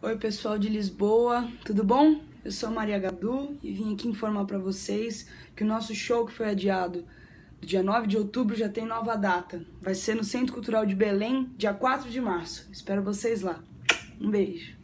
Oi, pessoal de Lisboa, tudo bom? Eu sou a Maria Gadu e vim aqui informar para vocês que o nosso show que foi adiado do dia 9 de outubro já tem nova data. Vai ser no Centro Cultural de Belém, dia 4 de março. Espero vocês lá. Um beijo.